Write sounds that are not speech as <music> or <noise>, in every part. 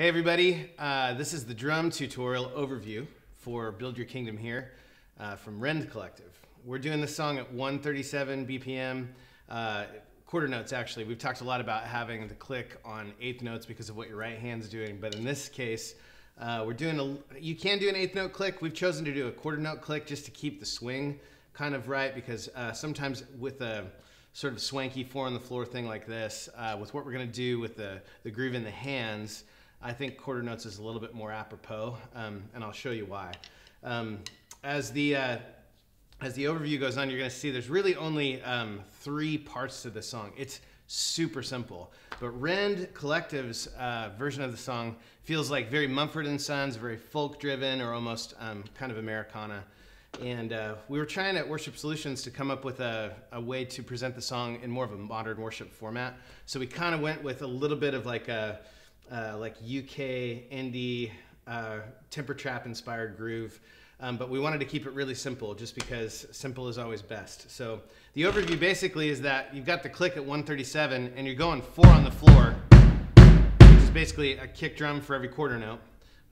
Hey everybody, uh, this is the drum tutorial overview for Build Your Kingdom here uh, from Rend Collective. We're doing this song at 137 BPM, uh, quarter notes actually. We've talked a lot about having the click on eighth notes because of what your right hand's doing, but in this case, uh, we're doing a, you can do an eighth note click. We've chosen to do a quarter note click just to keep the swing kind of right because uh, sometimes with a sort of swanky four on the floor thing like this, uh, with what we're gonna do with the, the groove in the hands, I think quarter notes is a little bit more apropos, um, and I'll show you why. Um, as the uh, as the overview goes on, you're going to see there's really only um, three parts to the song. It's super simple, but Rend Collective's uh, version of the song feels like very Mumford and Sons, very folk-driven, or almost um, kind of Americana. And uh, we were trying at Worship Solutions to come up with a, a, way to present the song in more of a modern worship format. So we kind of went with a little bit of like a uh, like UK indie uh, temper trap inspired groove. Um, but we wanted to keep it really simple just because simple is always best. So the overview basically is that you've got the click at 137 and you're going four on the floor, which is basically a kick drum for every quarter note.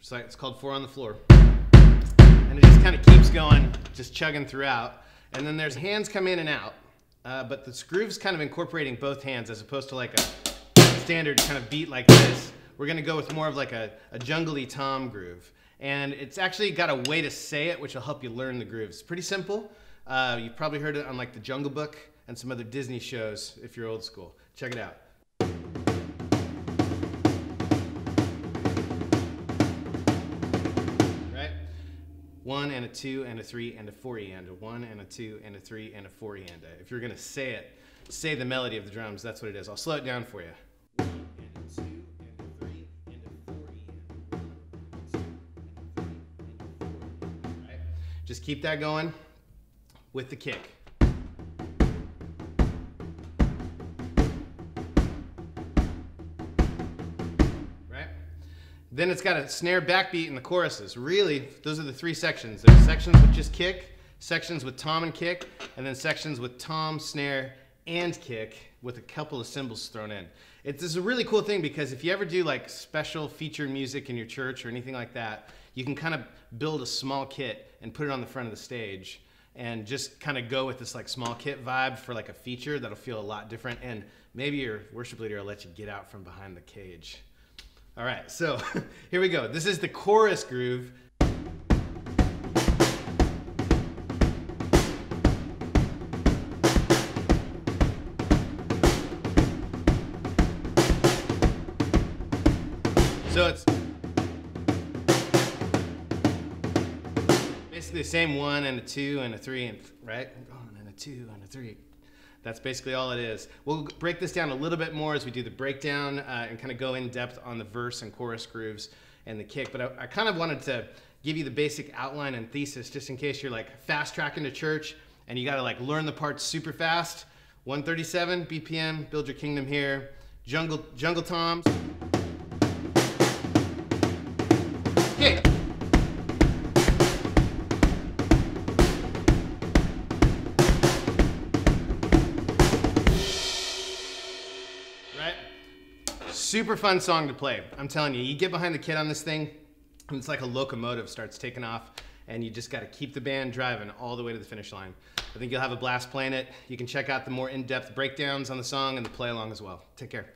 It's like it's called four on the floor. And it just kind of keeps going, just chugging throughout. And then there's hands come in and out, uh, but the groove's kind of incorporating both hands as opposed to like a standard kind of beat like this we're gonna go with more of like a, a jungly tom groove. And it's actually got a way to say it, which will help you learn the grooves. Pretty simple. Uh, you've probably heard it on like the Jungle Book and some other Disney shows if you're old school. Check it out. Right? One and a two and a three and a four and a one and a two and a three and a four and a. If you're gonna say it, say the melody of the drums, that's what it is. I'll slow it down for you. Just keep that going with the kick. Right? Then it's got a snare backbeat in the choruses. Really, those are the three sections. There's sections with just kick, sections with tom and kick, and then sections with tom, snare, and kick with a couple of cymbals thrown in. It's, it's a really cool thing because if you ever do like special featured music in your church or anything like that, you can kind of build a small kit and put it on the front of the stage and just kind of go with this like small kit vibe for like a feature that'll feel a lot different and maybe your worship leader will let you get out from behind the cage. All right, so <laughs> here we go. This is the chorus groove. It's basically the same one and a two and a three and right? And a two and a three. That's basically all it is. We'll break this down a little bit more as we do the breakdown uh, and kind of go in depth on the verse and chorus grooves and the kick but I, I kind of wanted to give you the basic outline and thesis just in case you're like fast tracking to church and you got to like learn the parts super fast. 137 bpm build your kingdom here. Jungle jungle toms kick Super fun song to play. I'm telling you, you get behind the kit on this thing, and it's like a locomotive starts taking off, and you just got to keep the band driving all the way to the finish line. I think you'll have a blast playing it. You can check out the more in-depth breakdowns on the song and the play along as well. Take care.